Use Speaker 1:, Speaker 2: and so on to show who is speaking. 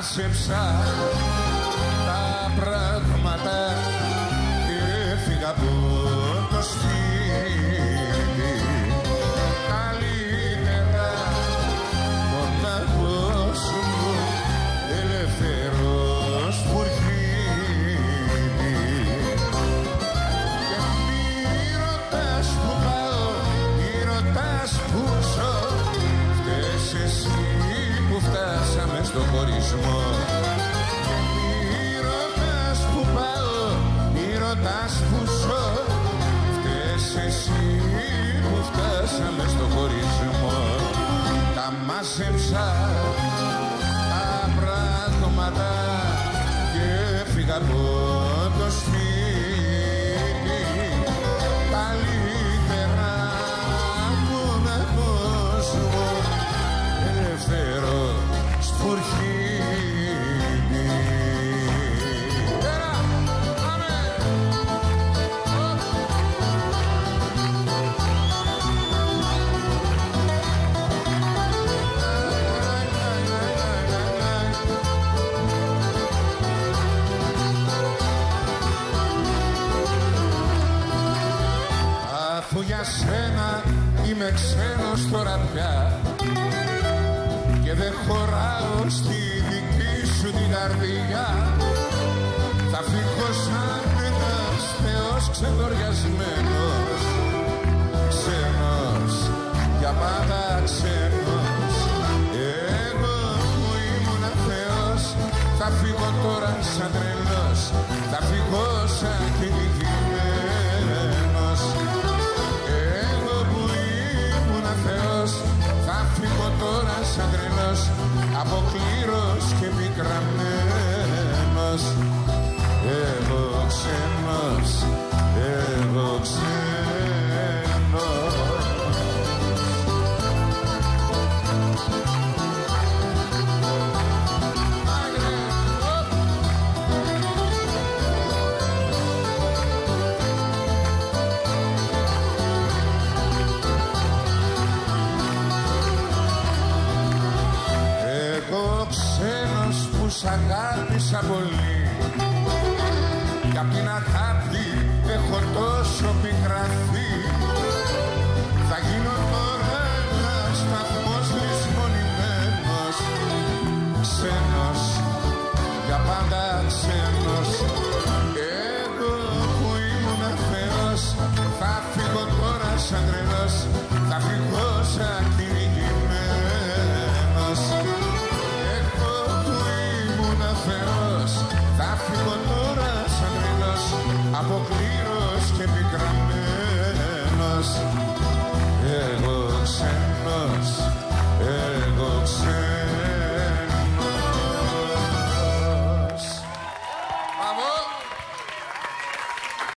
Speaker 1: μάσεψα τα πράγματα και έφυγα από στο χωρισμό. Και μη ρωτάς που πάω, μη ρωτάς που ζω. Φταίς εσύ που φτάσαμε στο χωρισμό. Τα μάζεψα τα πράγματα και έφυγα από για σένα είμαι ξένος τώρα πια και δεν χωράω στη δική σου την καρδιά. Θα φύγω σαν ένας θεός ξεδοριασμένος ξένος, για πάντα ξένος. Εγώ που ήμουν θεός. Θα φύγω τώρα σαν τρελός. Θα φύγω σαν σαν τρελός αποκλήρος και πικραμένος Σ' αγάπησα πολύ. Κι απ' την αγάπη έχω τόσο πικραθεί. Θα γίνω τώρα ένας σταθμός λησμονημένος. Ξένος, για πάντα ξένος. Εγώ που ήμουν αφαιρός Θα φύγω τώρα σαν τρελός. Θα φύγω σαν